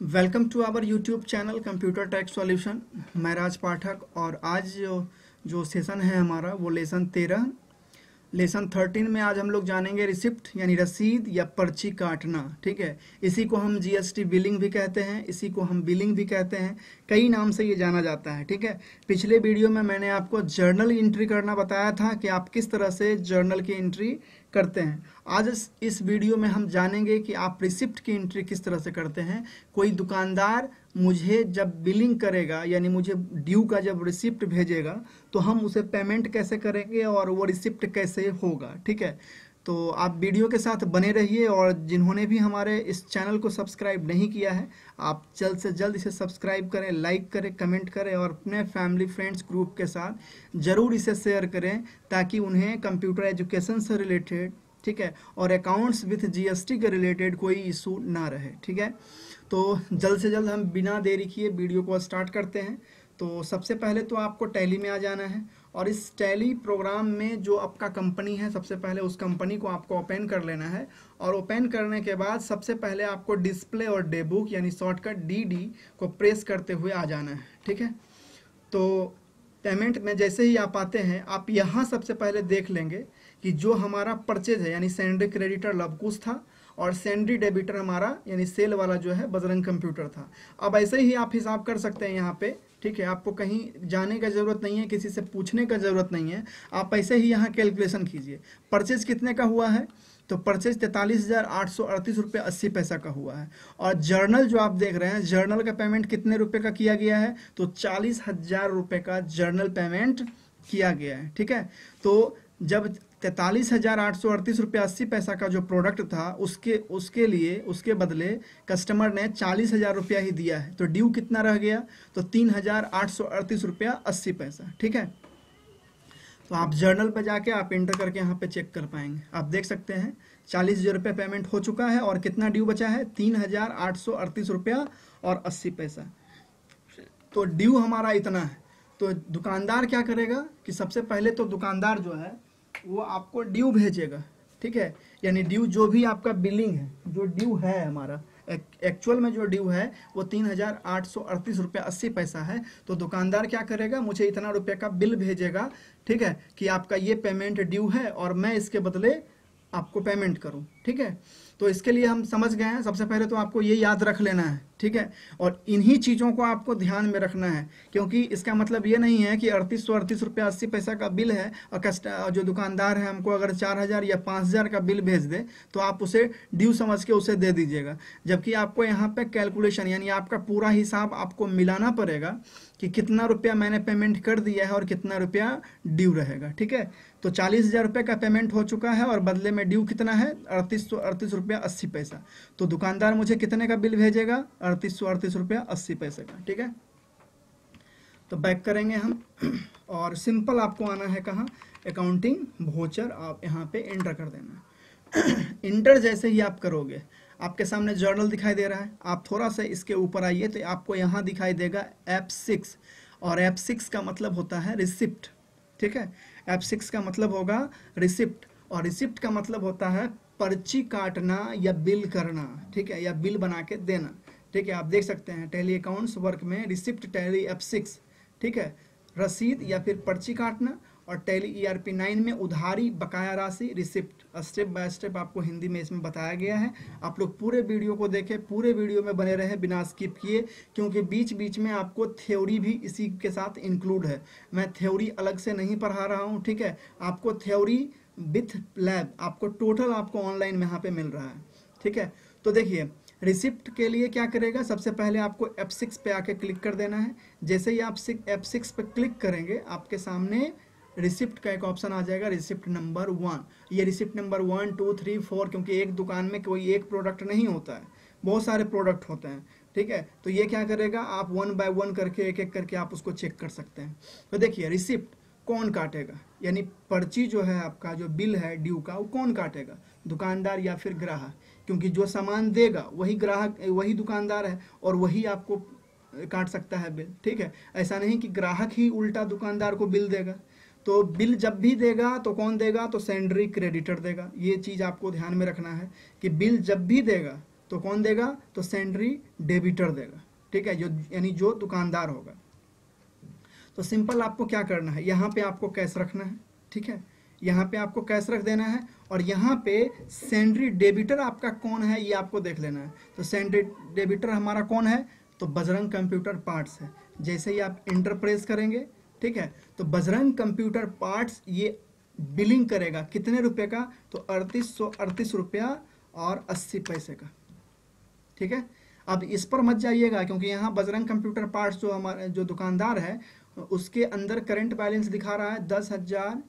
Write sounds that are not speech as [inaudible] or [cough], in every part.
Welcome to our YouTube channel computer tech solution मैं राज पाठक और आज जो जो सेशन है हमारा, वो लेसन तेरह लेसन थर्टीन में आज हम लोग जानेंगे रिसिप्ट यानी रसीद या पर्ची काटना ठीक है? इसी को हम जीएसटी बिलिंग भी कहते हैं इसी को हम बिलिंग भी कहते हैं कई नाम से ये जाना जाता है ठीक है? पिछले वीडियो में मैंने आपको जर्नल एंट्री करना बताया था कि आप किस तरह से जर्नल की एंट्री करते हैं। आज इस, इस वीडियो में हम जानेंगे कि आप रिसिप्ट की एंट्री किस तरह से करते हैं। कोई दुकानदार मुझे जब बिलिंग करेगा, यानी मुझे ड्यू का जब रिसिप्ट भेजेगा तो हम उसे पेमेंट कैसे करेंगे और वो रिसिप्ट कैसे होगा, ठीक है? तो आप वीडियो के साथ बने रहिए और जिन्होंने भी हमारे इस चैनल को सब्सक्राइब नहीं किया है, आप जल्द से जल्द इसे सब्सक्राइब करें लाइक करें कमेंट करें और अपने फैमिली फ्रेंड्स ग्रुप के साथ ज़रूर इसे शेयर करें ताकि उन्हें कंप्यूटर एजुकेशन से रिलेटेड ठीक है? और अकाउंट्स विथ जीएसटी के रिलेटेड कोई इशू ना रहे, ठीक है? तो जल्द से जल्द हम बिना देरी किए वीडियो को स्टार्ट करते हैं। तो सबसे पहले तो आपको टैली में आ जाना है और इस टैली प्रोग्राम में जो आपका कंपनी है, सबसे पहले उस कंपनी को आपको ओपन कर लेना है और ओपन करने के बाद सबसे पहले आपको डिस्प्ले और डेबुक यानी शॉर्टकट डी डी को प्रेस करते हुए आ जाना है, ठीक है? तो पेमेंट में जैसे ही आप आते हैं, आप यहाँ सबसे पहले देख लेंगे कि जो हमारा परचेज है, यानी सैंडरी क्रेडिटर लवकुश था और सैंडरी डेबिटर हमारा, यानी सेल वाला जो है, बजरंग कंप्यूटर था। अब ऐसे ही आप हिसाब कर सकते हैं यहाँ पे, ठीक है? आपको कहीं जाने का ज़रूरत नहीं है, किसी से पूछने का ज़रूरत नहीं है। आप ऐसे ही यहाँ कैलकुलेशन कीजिए। परचेज कितने का हुआ है? तो परचेज तैतालीस हज़ार आठ सौ अड़तीस रुपये अस्सी पैसा का हुआ है। और जर्नल जो आप देख रहे हैं जर्नल का पेमेंट कितने रुपए का किया गया है? तो चालीस हज़ार रुपये का जर्नल पेमेंट किया गया है, ठीक है? तो जब तैतालीस हज़ार आठ सौ अड़तीस रुपये अस्सी पैसा का जो प्रोडक्ट था, उसके उसके लिए, उसके बदले कस्टमर ने चालीस हज़ार रुपया ही दिया है। तो ड्यू कितना रह गया? तो तीन हज़ार आठ सौ अड़तीस रुपया अस्सी पैसा, ठीक है? तो आप जर्नल पे जाके आप एंटर करके यहाँ पे चेक कर पाएँगे। आप देख सकते हैं, चालीस हज़ार रुपये पेमेंट हो चुका है और कितना ड्यू बचा है? तीन हज़ार आठ सौ अड़तीस रुपया और अस्सी पैसा। तो ड्यू हमारा इतना है। तो दुकानदार क्या करेगा कि सबसे पहले तो दुकानदार जो है वो आपको ड्यू भेजेगा, ठीक है? यानी ड्यू जो भी आपका बिलिंग है, जो ड्यू है हमारा एक्चुअल में जो ड्यू है, वो तीन हज़ार आठ सौ अड़तीस रुपये अस्सी पैसा है। तो दुकानदार क्या करेगा? मुझे इतना रुपये का बिल भेजेगा, ठीक है, कि आपका ये पेमेंट ड्यू है और मैं इसके बदले आपको पेमेंट करूँ। ठीक है? तो इसके लिए हम समझ गए हैं। सबसे पहले तो आपको ये याद रख लेना है, ठीक है? और इन्हीं चीज़ों को आपको ध्यान में रखना है, क्योंकि इसका मतलब ये नहीं है कि अड़तीस सौ अड़तीस रुपया अस्सी पैसा का बिल है और कस्ट जो दुकानदार है हमको अगर चार हज़ार या पाँच हज़ार का बिल भेज दे तो आप उसे ड्यू समझ के उसे दे दीजिएगा। जबकि आपको यहाँ पे कैलकुलेशन, यानी आपका पूरा हिसाब आपको मिलाना पड़ेगा कि कितना रुपया मैंने पेमेंट कर दिया है और कितना रुपया ड्यू रहेगा, ठीक है? तो चालीस हज़ार रुपये का पेमेंट हो चुका है और बदले में ड्यू कितना है? अड़तीस सौ अड़तीस रुपया अस्सी पैसा। तो दुकानदार मुझे कितने का बिल भेजेगा? अड़तीस सौ अड़तीस रुपया अस्सी पैसे का, ठीक है? तो बैक करेंगे हम। [clears throat] और सिंपल आपको आना है कहाँ? अकाउंटिंग भोचर आप यहाँ पे एंटर कर देना। [clears throat] इंटर जैसे ही आप करोगे, आपके सामने जर्नल दिखाई दे रहा है। आप थोड़ा सा इसके ऊपर आइए तो आपको यहाँ दिखाई देगा एप सिक्स और एप सिक्स का मतलब होता है रिसिप्ट ठीक है? एप सिक्स का मतलब होगा रिसिप्ट और रिसिप्ट का मतलब होता है पर्ची काटना या बिल करना, ठीक है, या बिल बना के देना। ठीक है, आप देख सकते हैं टेली अकाउंट्स वर्क में रिसिप्ट टेली एफ़ सिक्स ठीक है, रसीद या फिर पर्ची काटना और Tally E R P nine में उधारी, बकाया राशि रिसिप्ट स्टेप बाय स्टेप आपको हिंदी में इसमें बताया गया है। आप लोग पूरे वीडियो को देखें, पूरे वीडियो में बने रहे, बिना स्किप किए, क्योंकि बीच बीच में आपको थ्योरी भी इसी के साथ इंक्लूड है। मैं थ्योरी अलग से नहीं पढ़ा रहा हूँ, ठीक है, आपको थ्योरी विथ लैब, आपको टोटल आपको ऑनलाइन में यहाँ पे मिल रहा है, ठीक है? तो देखिए, रिसिप्ट के लिए क्या करेगा? सबसे पहले आपको F6 पे आके क्लिक कर देना है। जैसे ही आप F6 पे क्लिक करेंगे, आपके सामने रिसिप्ट का एक ऑप्शन आ जाएगा, रिसिप्ट नंबर वन। ये receipt number one, two, three, four, क्योंकि एक दुकान में कोई एक प्रोडक्ट नहीं होता है। बहुत सारे प्रोडक्ट होते हैं, ठीक है? तो ये क्या करेगा? आप वन बाय वन करके एक एक करके आप उसको चेक कर सकते हैं। तो देखिए, रिसिप्ट कौन काटेगा? यानी पर्ची जो है आपका, जो बिल है ड्यू का, वो कौन काटेगा? दुकानदार या फिर ग्राहक? क्योंकि जो सामान देगा, वही ग्राहक, वही दुकानदार है और वही आपको काट सकता है बिल, ठीक है? ऐसा नहीं कि ग्राहक ही उल्टा दुकानदार को बिल देगा। तो बिल जब भी देगा तो कौन देगा? तो सेंडरी क्रेडिटर देगा। ये चीज़ आपको ध्यान में रखना है कि बिल जब भी देगा तो कौन देगा? तो सेंड्री डेबिटर देगा, ठीक है? जो, यानी जो दुकानदार होगा। तो सिंपल आपको क्या करना है? यहाँ पे आपको कैश रखना है, ठीक है? यहाँ पे आपको कैश रख देना है और यहाँ पे सेंड्री डेबिटर आपका कौन है ये आपको देख लेना है। तो सेंड्री डेबिटर हमारा कौन है? तो बजरंग कंप्यूटर पार्ट्स है। जैसे ही आप इंटर प्रेस करेंगे, ठीक है? तो बजरंग कंप्यूटर पार्ट्स ये बिलिंग करेगा। कितने रुपए का? तो अड़तीस सौ अड़तीस रुपया और अस्सी पैसे का, ठीक है? अब इस पर मत जाइएगा, क्योंकि यहाँ बजरंग कंप्यूटर पार्ट्स जो हमारे, जो दुकानदार है उसके अंदर करंट बैलेंस दिखा रहा है दस हज़ार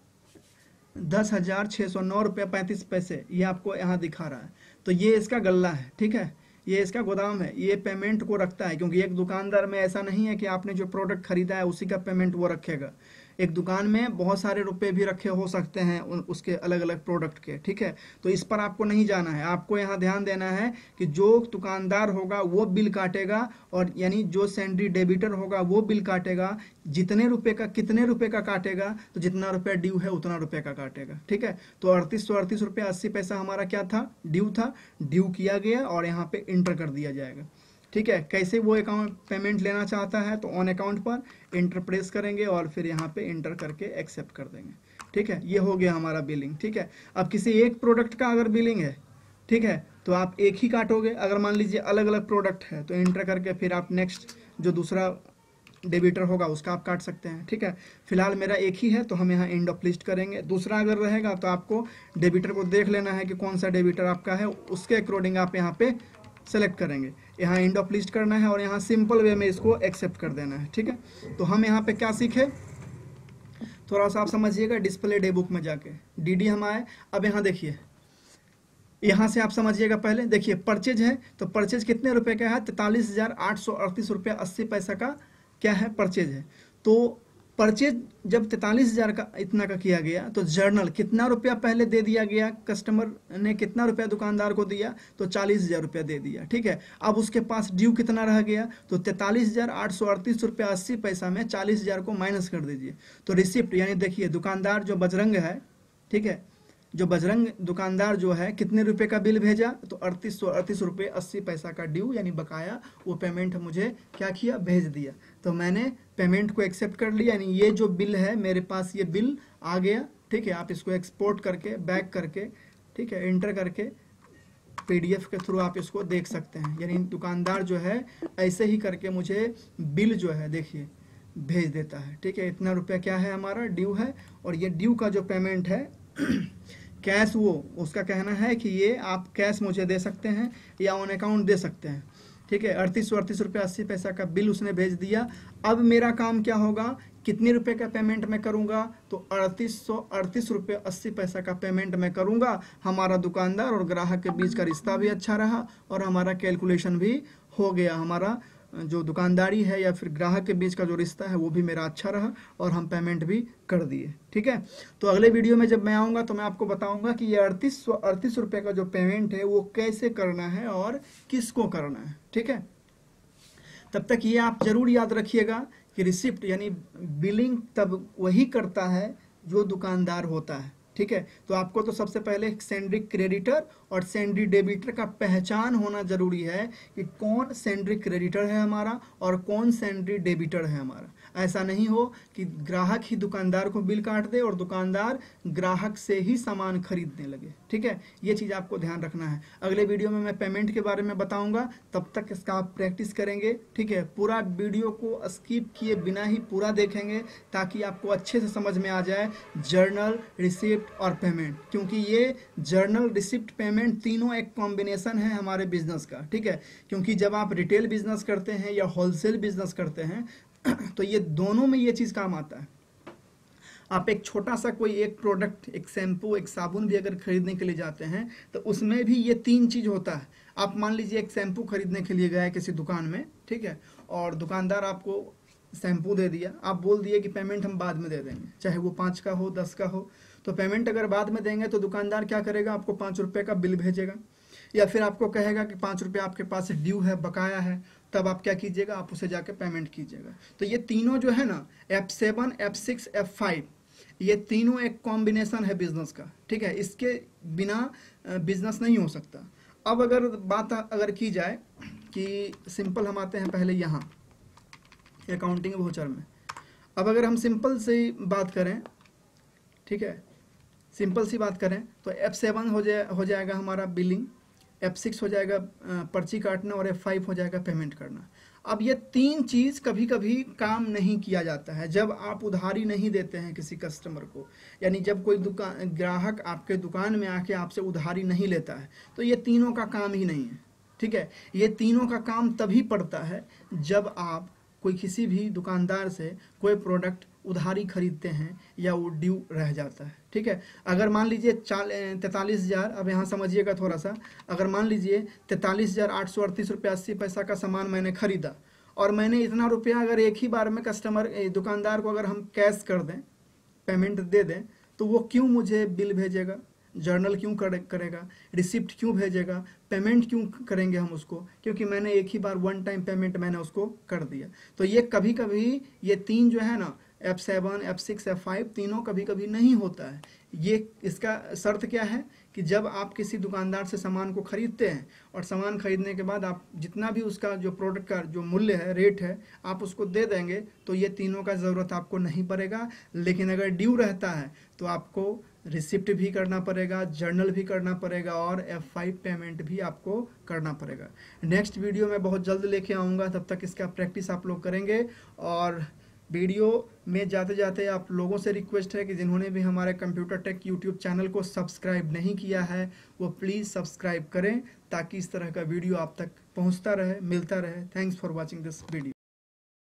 दस हज़ार छः सौ नौ रुपये पैंतीस पैसे। ये आपको यहाँ दिखा रहा है। तो ये इसका गल्ला है, ठीक है? ये इसका गोदाम है। ये पेमेंट को रखता है, क्योंकि एक दुकानदार में ऐसा नहीं है कि आपने जो प्रोडक्ट खरीदा है, उसी का पेमेंट वो रखेगा। एक दुकान में बहुत सारे रुपए भी रखे हो सकते हैं उन उसके अलग अलग प्रोडक्ट के, ठीक है? तो इस पर आपको नहीं जाना है। आपको यहाँ ध्यान देना है कि जो दुकानदार होगा, वो बिल काटेगा और यानी जो सेंड्री डेबिटर होगा, वो बिल काटेगा। जितने रुपए का, कितने रुपए का काटेगा तो जितना रुपया ड्यू है, उतना रुपये का काटेगा, ठीक है? तो अड़तीस सौ अड़तीस रुपया अस्सी पैसा हमारा क्या था? ड्यू था। ड्यू किया गया और यहाँ पे इंटर कर दिया जाएगा। ठीक है, कैसे वो अकाउंट पेमेंट लेना चाहता है तो ऑन अकाउंट पर इंटर प्रेस करेंगे और फिर यहाँ पे इंटर करके एक्सेप्ट कर देंगे। ठीक है, ये हो गया हमारा बिलिंग ठीक है। अब किसी एक प्रोडक्ट का अगर बिलिंग है, ठीक है तो आप एक ही काटोगे। अगर मान लीजिए अलग अलग प्रोडक्ट है तो इंटर करके फिर आप नेक्स्ट जो दूसरा डेबिटर होगा, उसका आप काट सकते हैं, ठीक है। फ़िलहाल मेरा एक ही है तो हम यहाँ एंड ऑफ़ लिस्ट करेंगे। दूसरा अगर रहेगा तो आपको डेबिटर को देख लेना है कि कौन सा डेबिटर आपका है, उसके अकॉर्डिंग आप यहाँ पे सेलेक्ट करेंगे। यहाँ इंड ऑफ़ लिस्ट करना है और यहाँ सिंपल वे में इसको एक्सेप्ट कर देना है, ठीक है? तो हम यहाँ पे क्या सीखे? थोड़ा सा आप समझिएगा डिस्प्ले डे बुक में जाके। डी हम आए। अब यहाँ देखिए। यहाँ से आप समझिएगा पहले। देखिए परचेज है तो परचेज कितने रुपए का है? तैतालीस हज़ार आठ सौ अड़तीस रुपया अस्सी पैसा का क्या है? परचेज है। तो परचेज जब तैतालीस हज़ार का इतना का किया गया तो जर्नल कितना रुपया पहले दे दिया गया? कस्टमर ने कितना रुपया दुकानदार को दिया? तो चालीस हज़ार रुपया दे दिया, ठीक है? अब उसके पास ड्यू कितना रह गया? तो तैतालीस हज़ार आठ सौ अड़तीस रुपया अस्सी पैसा में चालीस हज़ार को माइनस कर दीजिए। तो रिसिप्ट यानी देखिए, दुकानदार जो बजरंग है, ठीक है? जो बजरंग दुकानदार जो है, कितने रुपए का बिल भेजा? तो अड़तीस सौ अड़तीस रुपये अस्सी पैसा का ड्यू यानी बकाया, वो पेमेंट मुझे क्या किया? भेज दिया। तो मैंने पेमेंट को एक्सेप्ट कर लिया, यानी ये जो बिल है, मेरे पास ये बिल आ गया, ठीक है? आप इसको एक्सपोर्ट करके बैक करके, ठीक है? इंटर करके पीडीएफ के थ्रू आप इसको देख सकते हैं। यानी दुकानदार जो है, ऐसे ही करके मुझे बिल जो है, देखिए, भेज देता है, ठीक है? इतना रुपया क्या है हमारा? ड्यू है। और ये ड्यू का जो पेमेंट है [clears throat] कैश वो, उसका कहना है कि ये आप कैश मुझे दे सकते हैं या ऑन अकाउंट दे सकते हैं। ठीक है, अड़तीस सौ अड़तीस रुपये अस्सी पैसा का बिल उसने भेज दिया। अब मेरा काम क्या होगा? कितने रुपए का पेमेंट मैं करूँगा? तो अड़तीस सौ अड़तीस रुपये अस्सी पैसा का पेमेंट मैं करूँगा। हमारा दुकानदार और ग्राहक के बीच का रिश्ता भी अच्छा रहा और हमारा कैलकुलेशन भी हो गया। हमारा जो दुकानदारी है या फिर ग्राहक के बीच का जो रिश्ता है, वो भी मेरा अच्छा रहा और हम पेमेंट भी कर दिए, ठीक है? तो अगले वीडियो में जब मैं आऊँगा तो मैं आपको बताऊँगा कि ये अड़तीस सौ, अड़तीस रुपये का जो पेमेंट है, वो कैसे करना है और किसको करना है, ठीक है? तब तक ये आप ज़रूर याद रखिएगा कि रिसिप्ट यानी बिलिंग तब वही करता है जो दुकानदार होता है। ठीक है? तो आपको तो सबसे पहले सेंड्री क्रेडिटर और सेंड्री डेबिटर का पहचान होना ज़रूरी है कि कौन सेंड्री क्रेडिटर है हमारा और कौन सेंड्री डेबिटर है हमारा। ऐसा नहीं हो कि ग्राहक ही दुकानदार को बिल काट दे और दुकानदार ग्राहक से ही सामान खरीदने लगे। ठीक है? ये चीज़ आपको ध्यान रखना है। अगले वीडियो में मैं पेमेंट के बारे में बताऊँगा। तब तक इसका आप प्रैक्टिस करेंगे। ठीक है? पूरा वीडियो को स्किप किए बिना ही पूरा देखेंगे ताकि आपको अच्छे से समझ में आ जाए जर्नल रिसिप्ट और पेमेंट क्योंकि ये जर्नल रिसिप्ट पेमेंट तीनों एक कॉम्बिनेशन है हमारे बिज़नेस का। ठीक है? क्योंकि जब आप रिटेल बिज़नेस करते हैं या होलसेल बिज़नेस करते हैं [clears throat] तो ये दोनों में ये चीज़ काम आता है। आप एक छोटा सा कोई एक प्रोडक्ट एक शैम्पू एक साबुन भी अगर खरीदने के लिए जाते हैं तो उसमें भी ये तीन चीज़ होता है। आप मान लीजिए एक शैम्पू खरीदने के लिए गए किसी दुकान में, ठीक है, और दुकानदार आपको शैम्पू दे दिया। आप बोल दिए कि पेमेंट हम बाद में दे देंगे, चाहे वो पाँच का हो, दस का हो। तो पेमेंट अगर बाद में देंगे तो दुकानदार क्या करेगा, आपको पाँच रुपये का बिल भेजेगा। या फिर आपको कहेगा कि पाँच रुपये आपके पास ड्यू है, बकाया है, तब आप क्या कीजिएगा? आप उसे जाके पेमेंट कीजिएगा। तो ये तीनों जो है ना F seven F six F five ये तीनों एक कॉम्बिनेशन है बिज़नेस का, ठीक है? इसके बिना बिज़नेस नहीं हो सकता। अब अगर बात अगर की जाए कि सिंपल हम आते हैं पहले यहाँ अकाउंटिंग वोचर में। अब अगर हम सिंपल से बात करें, ठीक है? सिंपल सी बात करें तो एफ़ सेवन हो जाए, हो जाएगा हमारा बिलिंग एफ़ सिक्स हो जाएगा पर्ची काटना और एफ़ फाइव हो जाएगा पेमेंट करना। अब ये तीन चीज़ कभी कभी काम नहीं किया जाता है। जब आप उधारी नहीं देते हैं किसी कस्टमर को, यानी जब कोई दुकान, ग्राहक आपके दुकान में आके आपसे उधारी नहीं लेता है तो ये तीनों का काम ही नहीं है। ठीक है? ये तीनों का काम तभी पड़ता है जब आप कोई किसी भी दुकानदार से कोई प्रोडक्ट उधारी खरीदते हैं या वो ड्यू रह जाता है। ठीक है? अगर मान लीजिए चाल तैतालीस हज़ार, अब यहाँ समझिएगा थोड़ा सा अगर मान लीजिए तैतालीस हज़ार आठ सौ अड़तीस रुपये अस्सी पैसा का सामान मैंने खरीदा और मैंने इतना रुपया अगर एक ही बार में कस्टमर दुकानदार को अगर हम कैश कर दें पेमेंट दे दें तो वो क्यों मुझे बिल भेजेगा? जर्नल क्यों करेगा? रिसिप्ट क्यों भेजेगा? पेमेंट क्यों करेंगे हम उसको? क्योंकि मैंने एक ही बार वन टाइम पेमेंट मैंने उसको कर दिया। तो ये कभी कभी ये तीन जो है ना F seven F six F five तीनों कभी कभी नहीं होता है। ये इसका शर्त क्या है कि जब आप किसी दुकानदार से सामान को खरीदते हैं और सामान खरीदने के बाद आप जितना भी उसका जो प्रोडक्ट का जो मूल्य है रेट है, आप उसको दे देंगे तो ये तीनों का ज़रूरत आपको नहीं पड़ेगा। लेकिन अगर ड्यू रहता है तो आपको रिसिप्ट भी करना पड़ेगा जर्नल भी करना पड़ेगा और एफ़ फाइव पेमेंट भी आपको करना पड़ेगा। नेक्स्ट वीडियो मैं बहुत जल्द लेके आऊँगा, तब तक इसका प्रैक्टिस आप लोग करेंगे और वीडियो में जाते जाते आप लोगों से रिक्वेस्ट है कि जिन्होंने भी हमारे कंप्यूटर टेक यूट्यूब चैनल को सब्सक्राइब नहीं किया है, वो प्लीज़ सब्सक्राइब करें ताकि इस तरह का वीडियो आप तक पहुँचता रहे, मिलता रहे। Thanks for watching this video